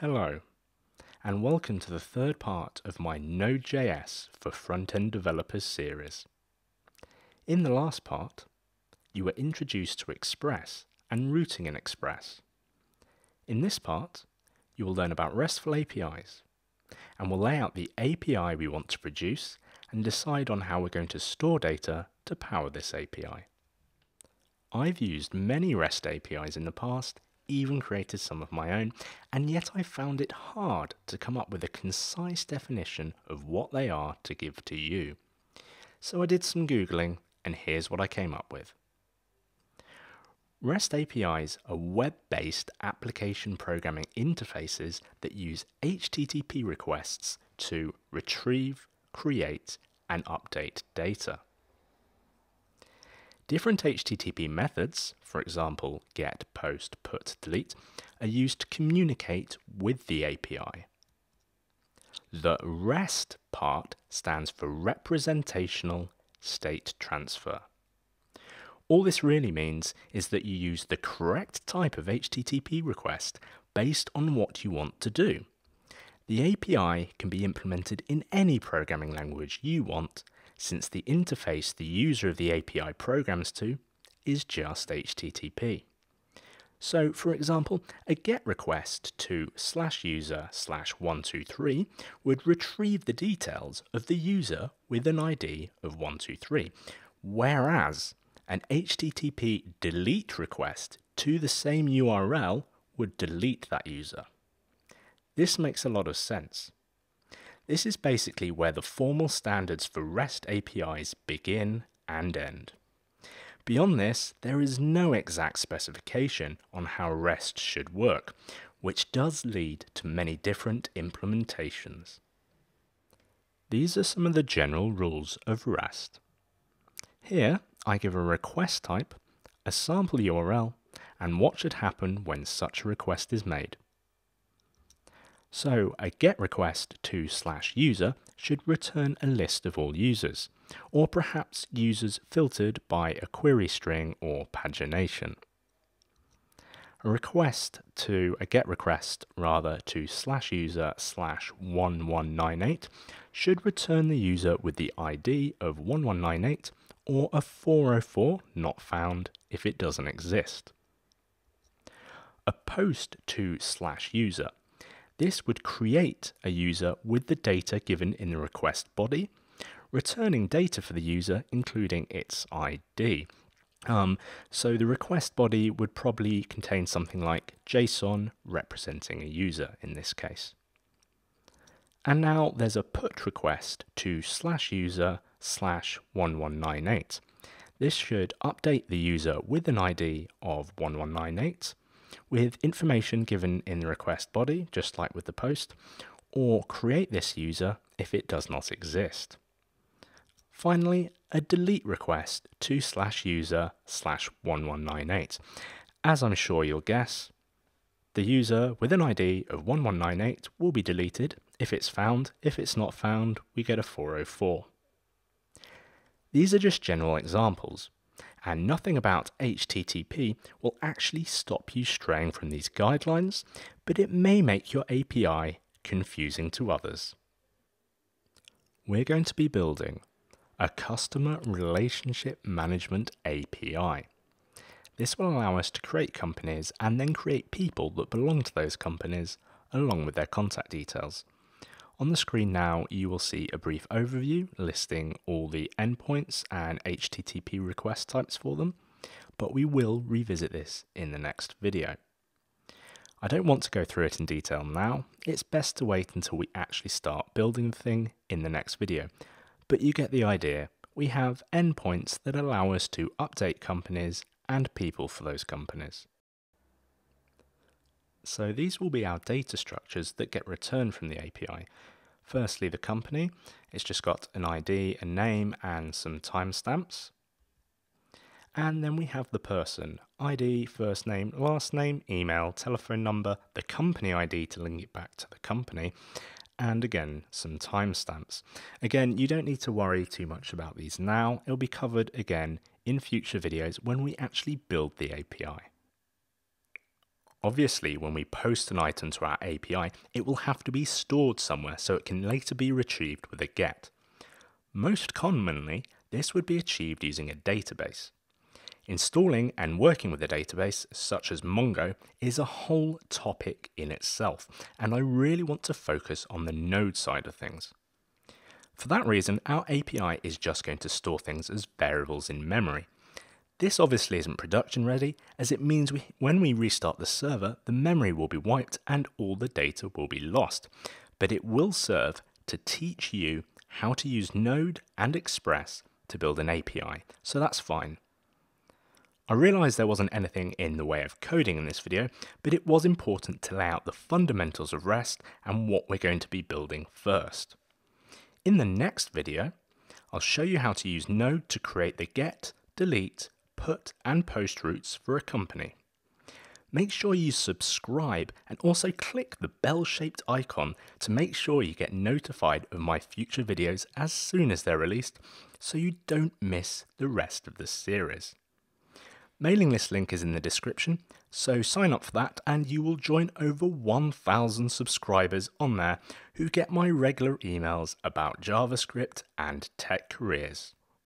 Hello, and welcome to the third part of my Node.js for front-end developers series. In the last part, you were introduced to Express and routing in Express. In this part, you will learn about RESTful APIs, and we'll lay out the API we want to produce and decide on how we're going to store data to power this API. I've used many REST APIs in the past even created some of my own, and yet I found it hard to come up with a concise definition of what they are to give to you. So I did some Googling, and here's what I came up with. REST APIs are web-based application programming interfaces that use HTTP requests to retrieve, create, and update data. Different HTTP methods, for example get, post, put, delete, are used to communicate with the API. The REST part stands for Representational State Transfer. All this really means is that you use the correct type of HTTP request based on what you want to do. The API can be implemented in any programming language you want since the interface the user of the API programs to is just HTTP. So, for example, a GET request to slash user slash 123 would retrieve the details of the user with an ID of 123, whereas an HTTP delete request to the same URL would delete that user. This makes a lot of sense. This is basically where the formal standards for REST APIs begin and end. Beyond this, there is no exact specification on how REST should work, which does lead to many different implementations. These are some of the general rules of REST. Here, I give a request type, a sample URL, and what should happen when such a request is made. So a GET request to slash user should return a list of all users, or perhaps users filtered by a query string or pagination. A request to a GET request rather to slash user slash 1198 should return the user with the ID of 1198 or a 404 not found if it doesn't exist. A post to slash user this would create a user with the data given in the request body, returning data for the user, including its ID. Um, so the request body would probably contain something like JSON representing a user in this case. And now there's a put request to slash user slash 1198. This should update the user with an ID of 1198 with information given in the request body, just like with the post, or create this user if it does not exist. Finally, a delete request to slash user slash 1198. As I'm sure you'll guess, the user with an ID of 1198 will be deleted if it's found. If it's not found, we get a 404. These are just general examples, and nothing about HTTP will actually stop you straying from these guidelines, but it may make your API confusing to others. We're going to be building a Customer Relationship Management API. This will allow us to create companies and then create people that belong to those companies along with their contact details. On the screen now, you will see a brief overview listing all the endpoints and HTTP request types for them, but we will revisit this in the next video. I don't want to go through it in detail now, it's best to wait until we actually start building the thing in the next video, but you get the idea. We have endpoints that allow us to update companies and people for those companies. So these will be our data structures that get returned from the API. Firstly, the company. It's just got an ID, a name, and some timestamps. And then we have the person ID, first name, last name, email, telephone number, the company ID to link it back to the company, and again, some timestamps. Again, you don't need to worry too much about these now. It'll be covered again in future videos when we actually build the API. Obviously, when we post an item to our API, it will have to be stored somewhere so it can later be retrieved with a GET. Most commonly, this would be achieved using a database. Installing and working with a database, such as Mongo, is a whole topic in itself, and I really want to focus on the node side of things. For that reason, our API is just going to store things as variables in memory. This obviously isn't production ready, as it means we, when we restart the server, the memory will be wiped and all the data will be lost. But it will serve to teach you how to use Node and Express to build an API, so that's fine. I realised there wasn't anything in the way of coding in this video, but it was important to lay out the fundamentals of REST and what we're going to be building first. In the next video, I'll show you how to use Node to create the get, delete, put and post routes for a company. Make sure you subscribe and also click the bell-shaped icon to make sure you get notified of my future videos as soon as they're released so you don't miss the rest of the series. Mailing list link is in the description, so sign up for that and you will join over 1000 subscribers on there who get my regular emails about JavaScript and tech careers.